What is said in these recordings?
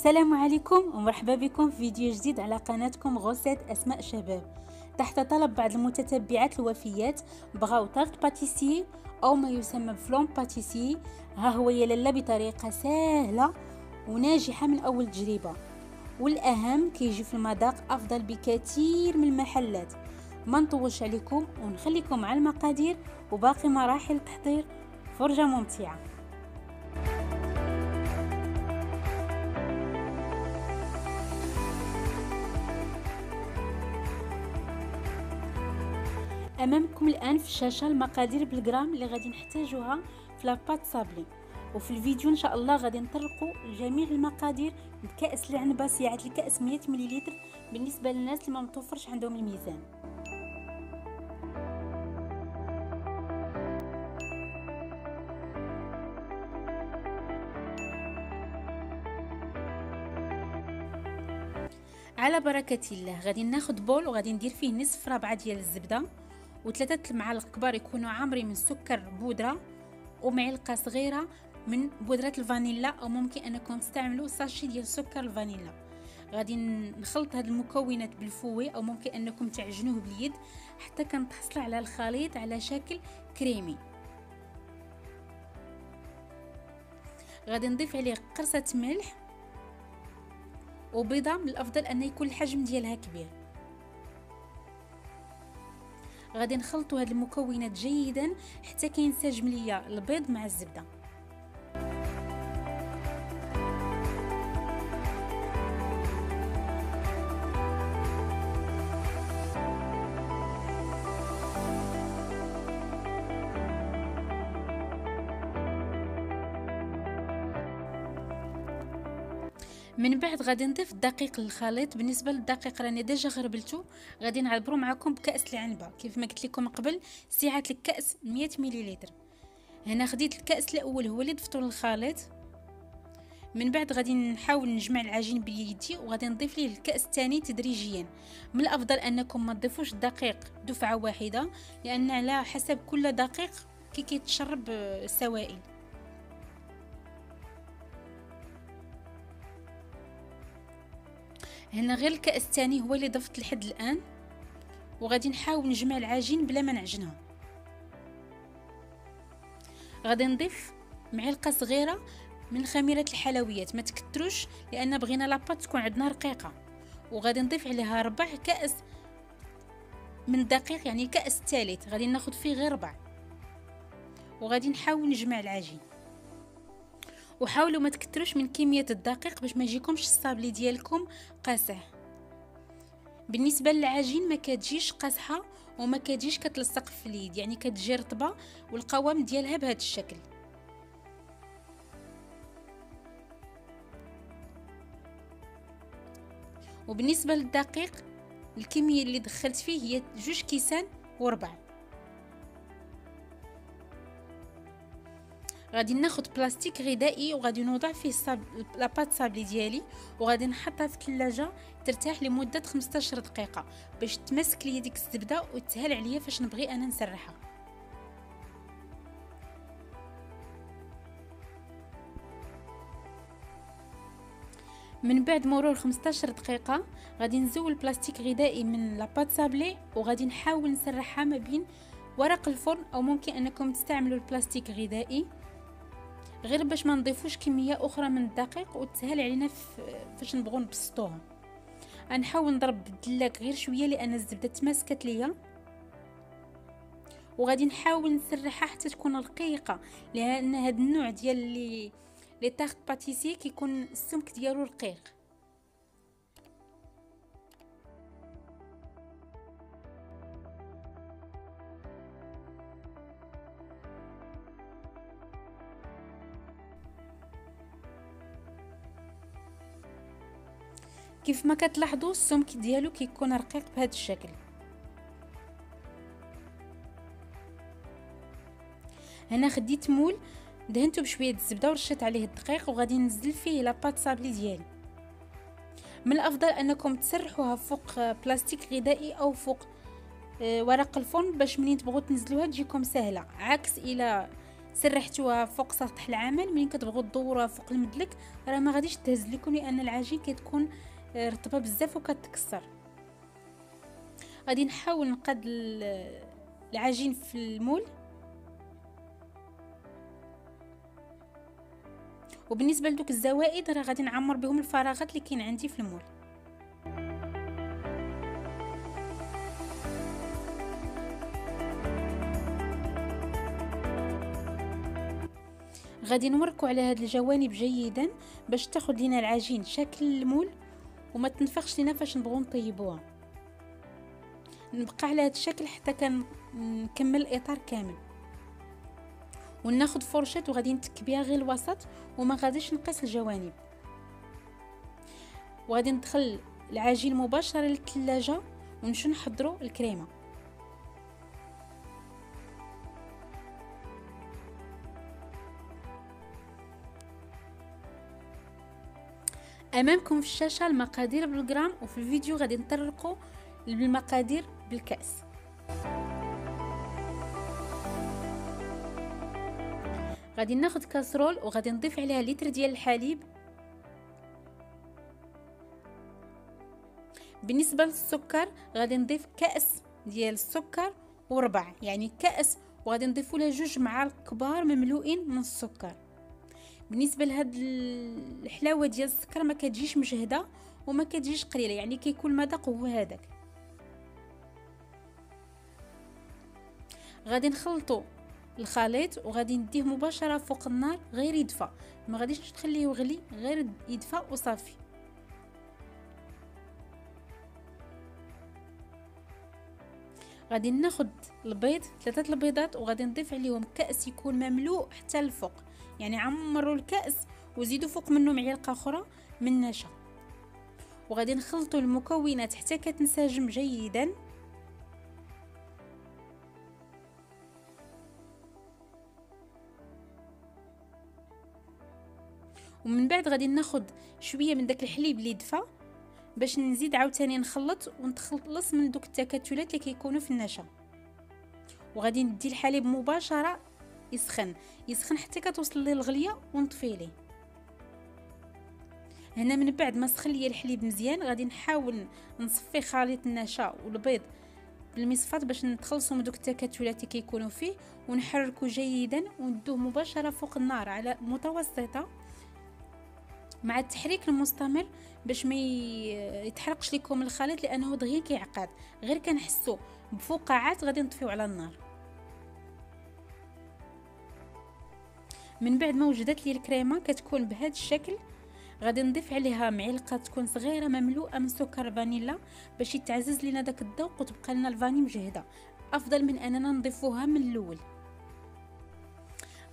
السلام عليكم ومرحبا بكم في فيديو جديد على قناتكم غوسيت أسماء شباب. تحت طلب بعض المتتبعات الوفيات بغاو تارت باتيسي أو ما يسمى بفلوم باتيسي. ها هو يا لالا بطريقة سهلة وناجحة من أول تجربة. والأهم كيجي في المذاق أفضل بكثير من المحلات. ما نطولش عليكم ونخليكم على المقادير وباقي مراحل التحضير. فرجة ممتعة. أمامكم الآن في الشاشة المقادير بالجرام اللي غادي نحتاجوها في لاباط صابلي. وفي الفيديو إن شاء الله غادي نطرقوا جميع المقادير بكأس العنبه سعه الكأس 100 مليلتر بالنسبة للناس اللي ما متوفرش عندهم الميزان. على بركة الله غادي ناخذ bol وغادي ندير فيه نصف ربعة ديال الزبدة. وثلاثة المعالق كبار يكونوا عامرين من سكر بودرة ومعلقة صغيرة من بودرة الفانيلا أو ممكن أنكم تستعملوا sachet ديال سكر الفانيلا. غادي نخلط هاد المكونات بال fouet أو ممكن أنكم تعجنوه باليد حتى كنتحصل على الخليط على شكل كريمي. غادي نضيف عليه قرصة ملح وبيضة من الأفضل أن يكون الحجم ديالها كبير. غادي نخلطوا هاد المكونات جيدا حتى كينسجم ليا البيض مع الزبدة. من بعد غادي نضيف الدقيق للخليط بالنسبة للدقيق راني déjà غربلته غادي نعبرو معكم بكأس العنبة. كيف ما قلت لكم قبل سعة الكأس 100 مليلتر هنا خديت الكأس الأول هو اللي ضفتو للخليط. من بعد غادي نحاول نجمع العجين بيدي وغادي نضيف ليه الكأس الثاني تدريجيا. من الأفضل أنكم ما تضيفوش الدقيق دفعة واحدة لأن على حسب كل دقيق كي كيتشرب سوائل. هنا غير الكأس الثاني هو اللي ضفت لحد الآن. وغادي نحاول نجمع العجين بلا ما نعجنها. غادي نضيف معلقة صغيرة من خميرة الحلويات. ما تكتروش لأن بغينا لاباط تكون عندنا رقيقة. وغادي نضيف عليها ربع كأس من الدقيق يعني الكاس الثالث غادي ناخذ فيه غير ربع. وغادي نحاول نجمع العجين وحاولوا ما تكتروش من كمية الدقيق باش ما يجيكمش الصابلي ديالكم قاسح. بالنسبة للعجين ما كتجيش قاصحه وما كتجيش كتلصق في اليد يعني كتجي رطبة والقوام ديالها بهذا الشكل. وبالنسبة للدقيق الكمية اللي دخلت فيه هي جوج كيسان وربع. غادي ناخذ بلاستيك غذائي وغادي نوضع فيه صاب... لاباط صابلي ديالي وغادي نحطها في الثلاجة ترتاح لمدة 15 دقيقة باش تمسك لي ديك الزبدة وتسهل عليا فاش نبغي أنا نسرحها. من بعد مرور 15 دقيقة غادي نزول بلاستيك غذائي من لاباط صابلي وغادي نحاول نسرحها ما بين ورق الفرن أو ممكن أنكم تستعملوا البلاستيك غذائي. غير باش ما نضيفوش كمية أخرى من الدقيق وتسهل علينا فاش نبغوا نبسطوها. غنحاول نضرب بالدلاك غير شوية لأن الزبدة تماسكت ليا. وغادي نحاول نسرحها حتى تكون رقيقة لأن هذا النوع ديال لي لي تارت باتيسي كيكون السمك ديالو رقيق. كيف ما كتلاحظوا السمك ديالو كيكون رقيق بهذا الشكل. هنا خديت مول دهنته بشوية الزبدة ورشيت عليه الدقيق وغادي ننزل فيه لاباط صابلي ديالي. من الأفضل أنكم تسرحوها فوق بلاستيك غذائي أو فوق آه، ورق الفرن باش منين تبغوا تنزلوها تجيكم سهلة. عكس إلى سرحتوها فوق سطح العمل ملي كتبغوا تدوروها فوق المدلك راه ما غاديش تهز لكم لأن العجين كتكون رطبة بزاف وكتكسر. غادي نحاول نقاد العجين في المول. وبالنسبة لدوك الزوائد راه غادي نعمر بهم الفراغات اللي كاين عندي في المول. غادي نوركو على هاد الجوانب جيدا باش تاخد لينا العجين شكل المول. وما تنفخش لينا فاش نبغوا نطيبوها. نبقى على هاد الشكل حتى كنكمل الإطار كامل. وناخد فرشة وغادي نتك بها غير الوسط وما غاديش نقيس الجوانب. وغادي ندخل العجين مباشرة للثلاجة ونمشيو نحضروا الكريمة. أمامكم في الشاشة المقادير بالجرام وفي الفيديو غادي نطرقوا بالمقادير بالكأس. غادي ناخذ كاسرول وغادي نضيف عليها لتر ديال الحليب. بالنسبة للسكر غادي نضيف كأس ديال السكر وربع يعني كأس وغادي نضيفوا له جوج معالق كبار مملوئين من السكر. بالنسبة لهاد الحلاوة ديال السكر ما كتجيش مجهدة وما كتجيش قليلة يعني كيكون المذاق هو هذاك. غادي نخلطو الخليط وغادي نديه مباشرة فوق النار غير يدفى. ما غاديش تخليه يغلي غير يدفى وصافي. غادي ناخد البيض ثلاثة البيضات وغادي نضيف عليهم كأس يكون مملوء حتى الفوق. يعني عمروا الكأس وزيدوا فوق منه معلقه أخرى من نشا. وغادي نخلطوا المكونات حتى كتنسجم جيدا. ومن بعد غادي ناخد شوية من داك الحليب اللي دفى باش نزيد عاوتاني نخلط ونتخلص من دوك التكتلات اللي كيكونوا في النشا. وغادي ندي الحليب مباشرة يسخن. يسخن حتى كتوصل ليه الغليه ونطفي ليه هنا من بعد ما سخن ليا الحليب مزيان غادي نحاول نصفي خليط النشا والبيض بالمصفات باش نتخلصوا من دوك التكتلات اللي كيكونوا فيه ونحركو جيدا وندوه مباشرة فوق النار على متوسطة مع التحريك المستمر باش ما يتحرقش لكم الخليط لأنه دغيا كيعقد. غير كنحسو بفقاعات غادي نطفيو على النار. من بعد ما وجدت لي الكريمة كتكون بهذا الشكل غادي نضيف عليها معلقة تكون صغيرة مملوءة من سكر فانيلا باش يتعزز لنا داك الذوق وتبقى لنا الفاني مجهدة. أفضل من أننا نضيفوها من الأول.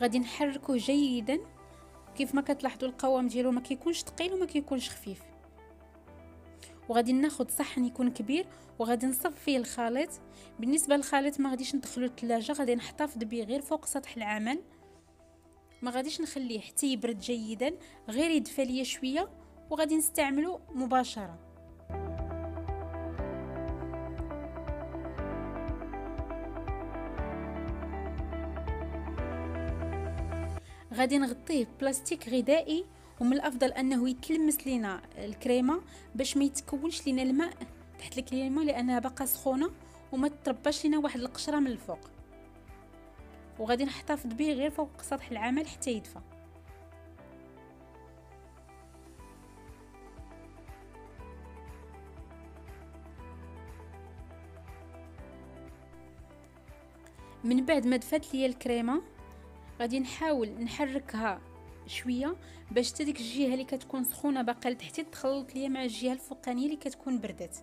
غادي نحركوه جيدا كيف ما كتلاحظوا القوام ديالو ما كيكونش ثقيل وما كيكونش خفيف. وغادي ناخذ صحن يكون كبير وغادي نصب فيه الخليط. بالنسبة للخليط ما غاديش ندخلو الثلاجه غادي نحتفظ به غير فوق سطح العمل. ما غاديش نخليه حتى يبرد جيدا غير يدفى ليا شوية وغادي نستعملو مباشرة. غادي نغطيه بلاستيك غذائي ومن الأفضل أنه يتلمس لينا الكريمة باش ما يتكونش لينا الماء تحت الكريمه لأنها باقا سخونة وما ترباش لينا واحد القشرة من الفوق. وغادي نحتفظ به غير فوق سطح العمل حتى يدفى. من بعد ما دفات ليا الكريمة غادي نحاول نحركها شوية باش حتى ديك الجهة اللي كتكون سخونة باقا لتحت تخلط ليا مع الجهة الفوقانية اللي كتكون بردات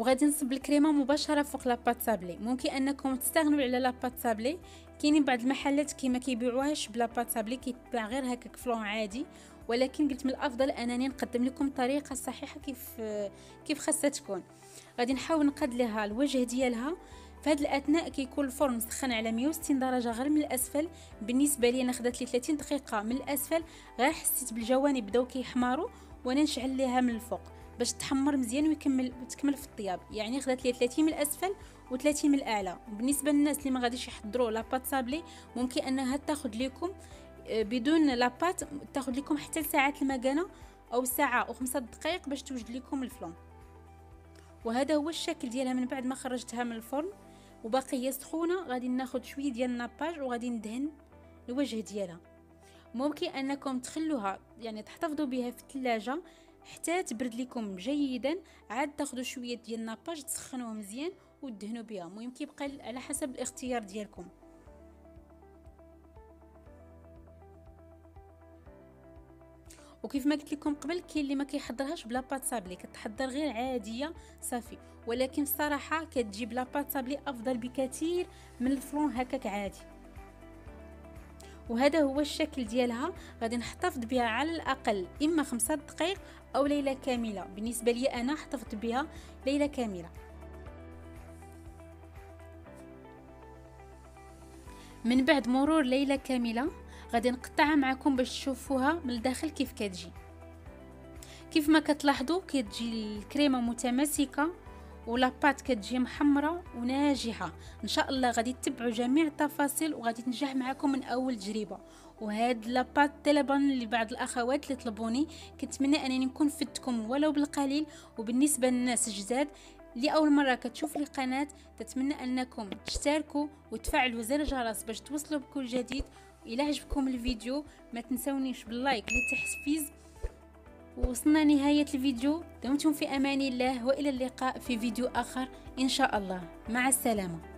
وغادي نصب الكريمة مباشرة فوق لاباط سابلي. ممكن أنكم تستغنوا على لاباط سابلي. كاينين بعض المحلات كيما كيبيعوهاش بلاباط سابلي كيتباع غير هكاك فلون عادي. ولكن قلت من الأفضل أنني نقدم لكم الطريقة الصحيحه كيف كيف خاصها تكون. غادي نحاول نقاد لها الوجه ديالها. في هذا الأثناء كيكون الفرن مسخن على 160 درجة غير من الأسفل. بالنسبة لي أنا خدات لي 30 دقيقة من الأسفل. غير حسيت بالجوانب بداو كيحمروا وأنا نشعل ليها من الفوق. باش تحمر مزيان ويكمل وتكمل في الطياب. يعني خدات لي 30 من الأسفل و30 من الأعلى. بالنسبة للناس اللي ما غاديش يحضروا لاباط صابلي ممكن أنها تاخذ لكم آه، بدون لاباط تاخذ لكم حتى لساعات المكانة أو ساعة أو خمسة دقائق باش توجد لكم الفلون. وهذا هو الشكل ديالها من بعد ما خرجتها من الفرن. وباقي هي سخونة غادي ناخذ شوية ديال الناباج وغادي ندهن الوجه ديالها. ممكن أنكم تخلوها يعني تحتفظوا بها في الثلاجة حتى تبرد لكم جيدا عاد تاخذوا شوية ديال الناباج تسخنوه مزيان ودهنوا بها. المهم كيبقى على حسب الاختيار ديالكم. وكيف ما قلت لكم قبل كاين اللي ما كيحضرهاش بلا بات صابلي كتحضر غير عادية صافي. ولكن الصراحة كتجي بلا بات صابلي أفضل بكثير من الفرون هكاك عادي. وهذا هو الشكل ديالها. غادي نحتفظ بها على الأقل إما خمسة دقائق أو ليلة كاملة. بالنسبة لي أنا احتفظت بها ليلة كاملة. من بعد مرور ليلة كاملة غادي نقطعها معكم باش تشوفوها من الداخل كيف كتجي. كيف ما كتلاحظوا كتجي الكريمة متماسكة. ولاباط كتجي محمرة وناجحة. إن شاء الله غادي تتبعوا جميع التفاصيل وغادي تنجح معكم من أول تجربة. وهاد la pâte طلبا لبعض الأخوات اللي طلبوني كنتمنى أنني نكون فدتكم ولو بالقليل. وبالنسبة للناس الجداد لأول مرة كتشوف القناة تتمنى أنكم تشتركوا وتفعلوا زر الجرس باش توصلوا بكل جديد. إلى عجبكم الفيديو ما تنسونيش بال like للتحفيز وصلنا نهاية الفيديو. دمتم في أمان الله وإلى اللقاء في فيديو آخر. إن شاء الله. مع السلامة.